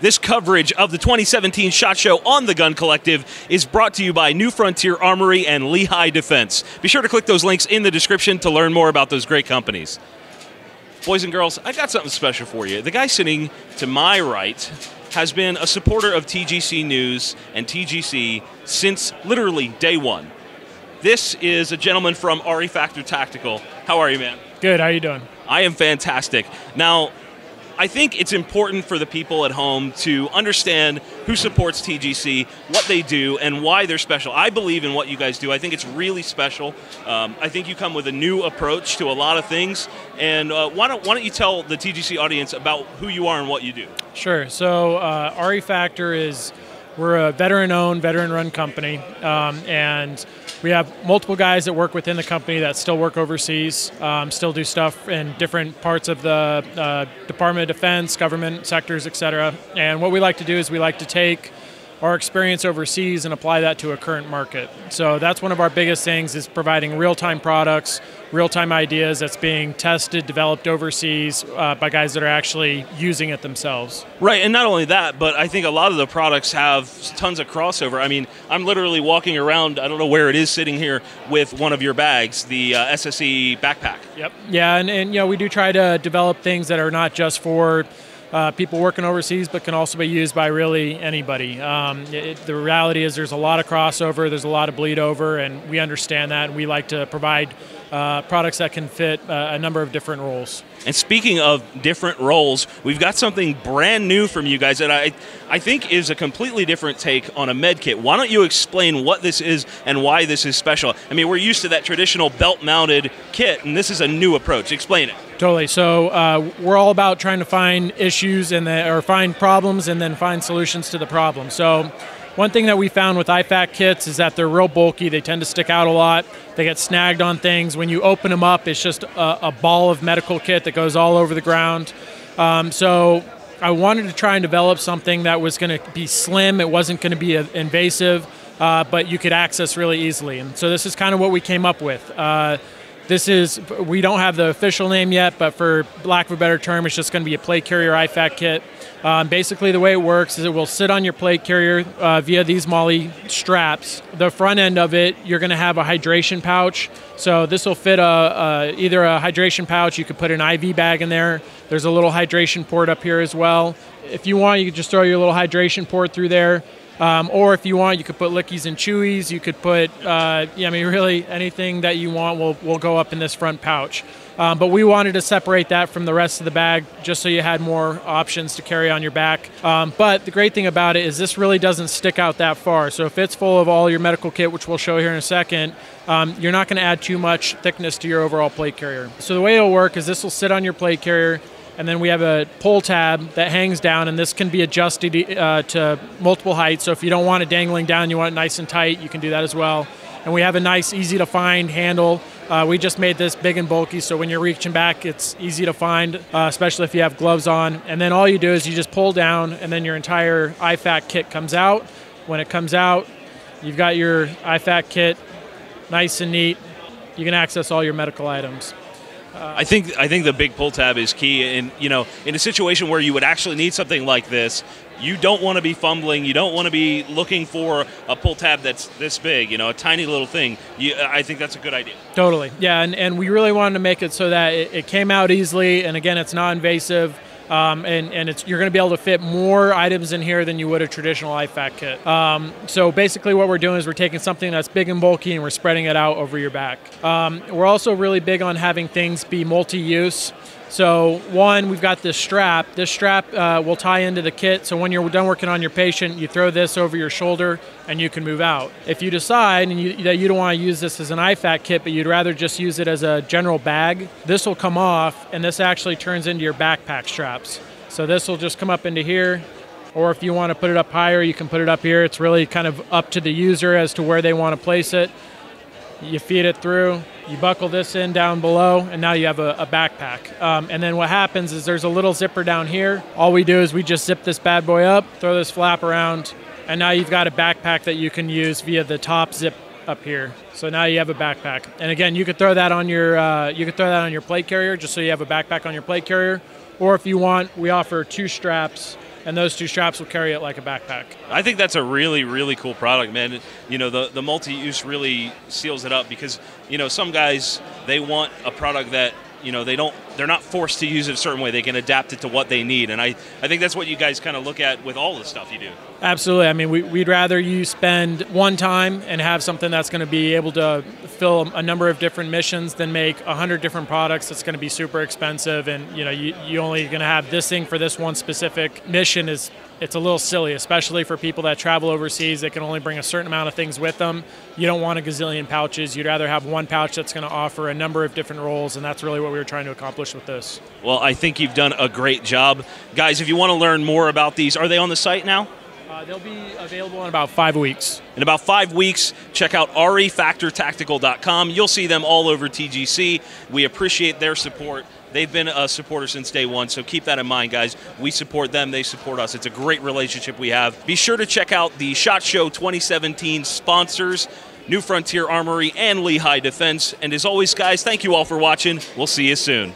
This coverage of the 2017 SHOT Show on the Gun Collective is brought to you by New Frontier Armory and Lehigh Defense. Be sure to click those links in the description to learn more about those great companies. Boys and girls, I got something special for you. The guy sitting to my right has been a supporter of TGC News and TGC since literally day one. This is a gentleman from RE Factor Tactical. How are you, man? Good. How are you doing? I am fantastic. Now, I think it's important for the people at home to understand who supports TGC, what they do, and why they're special. I believe in what you guys do. I think it's really special. Um, I think you come with a new approach to a lot of things. And uh, why, don't, why don't you tell the TGC audience about who you are and what you do? Sure. So, uh, RE Factor is we're a veteran-owned, veteran-run company, um, and we have multiple guys that work within the company that still work overseas, um, still do stuff in different parts of the uh, Department of Defense, government sectors, et cetera. And what we like to do is we like to take our experience overseas and apply that to a current market. So that's one of our biggest things is providing real-time products, real-time ideas that's being tested, developed overseas uh, by guys that are actually using it themselves. Right, and not only that, but I think a lot of the products have tons of crossover. I mean, I'm literally walking around, I don't know where it is sitting here, with one of your bags, the uh, SSE backpack. Yep. Yeah, and, and you know, we do try to develop things that are not just for uh, people working overseas, but can also be used by really anybody. Um, it, the reality is there's a lot of crossover, there's a lot of bleed over, and we understand that. And we like to provide uh, products that can fit uh, a number of different roles. And speaking of different roles, we've got something brand new from you guys that I, I think is a completely different take on a med kit. Why don't you explain what this is and why this is special? I mean, we're used to that traditional belt mounted kit, and this is a new approach. Explain it. Totally. So uh, we're all about trying to find issues and the, or find problems and then find solutions to the problem. So one thing that we found with IFAK kits is that they're real bulky. They tend to stick out a lot. They get snagged on things. When you open them up, it's just a, a ball of medical kit that goes all over the ground. Um, so I wanted to try and develop something that was going to be slim. It wasn't going to be invasive, uh, but you could access really easily. And so this is kind of what we came up with. Uh, this is, we don't have the official name yet, but for lack of a better term, it's just going to be a plate carrier IFAK kit. Um, basically, the way it works is it will sit on your plate carrier uh, via these MOLLE straps. The front end of it, you're going to have a hydration pouch. So this will fit a, a, either a hydration pouch. You could put an IV bag in there. There's a little hydration port up here as well. If you want, you can just throw your little hydration port through there. Um, or if you want, you could put lickies and chewies. You could put, uh, yeah, I mean, really anything that you want will, will go up in this front pouch. Um, but we wanted to separate that from the rest of the bag just so you had more options to carry on your back. Um, but the great thing about it is this really doesn't stick out that far. So if it's full of all your medical kit, which we'll show here in a second, um, you're not going to add too much thickness to your overall plate carrier. So the way it'll work is this will sit on your plate carrier and then we have a pull tab that hangs down, and this can be adjusted uh, to multiple heights. So if you don't want it dangling down, you want it nice and tight, you can do that as well. And we have a nice, easy to find handle. Uh, we just made this big and bulky, so when you're reaching back, it's easy to find, uh, especially if you have gloves on. And then all you do is you just pull down, and then your entire IFAK kit comes out. When it comes out, you've got your IFAK kit nice and neat. You can access all your medical items. I think I think the big pull tab is key, and you know, in a situation where you would actually need something like this, you don't want to be fumbling. You don't want to be looking for a pull tab that's this big. You know, a tiny little thing. You, I think that's a good idea. Totally, yeah, and, and we really wanted to make it so that it, it came out easily, and again, it's non-invasive. Um, and, and it's, you're going to be able to fit more items in here than you would a traditional IFAK kit. Um, so basically what we're doing is we're taking something that's big and bulky and we're spreading it out over your back. Um, we're also really big on having things be multi-use. So one, we've got this strap. This strap uh, will tie into the kit. So when you're done working on your patient, you throw this over your shoulder and you can move out. If you decide and you, that you don't want to use this as an IFAK kit, but you'd rather just use it as a general bag, this will come off and this actually turns into your backpack straps. So this will just come up into here. Or if you want to put it up higher, you can put it up here. It's really kind of up to the user as to where they want to place it. You feed it through, you buckle this in down below, and now you have a, a backpack. Um, and then what happens is there's a little zipper down here. All we do is we just zip this bad boy up, throw this flap around, and now you've got a backpack that you can use via the top zip up here. So now you have a backpack. And again, you could throw that on your uh, you could throw that on your plate carrier just so you have a backpack on your plate carrier. Or if you want, we offer two straps and those two straps will carry it like a backpack. I think that's a really, really cool product, man. You know, the, the multi use really seals it up because, you know, some guys, they want a product that you know they don't they're not forced to use it a certain way. They can adapt it to what they need. And i, I think that's what you guys kind of look at with all the stuff you do. Absolutely. I mean we, we'd rather you spend one time and have something that's going to be able to fill a number of different missions than make a hundred different products that's going to be super expensive. And you know you, you only going to have this thing for this one specific mission is it's a little silly, especially for people that travel overseas. They can only bring a certain amount of things with them. You don't want a gazillion pouches. You'd rather have one pouch that's going to offer a number of different roles, and that's really what we were trying to accomplish with this. Well, I think you've done a great job. Guys, if you want to learn more about these, are they on the site now? Uh, they'll be available in about five weeks. In about five weeks, check out refactortactical.com. You'll see them all over TGC. We appreciate their support. They've been a supporter since day one, so keep that in mind, guys. We support them, they support us. It's a great relationship we have. Be sure to check out the SHOT Show 2017 sponsors, New Frontier Armory and Lehigh Defense. And as always, guys, thank you all for watching. We'll see you soon.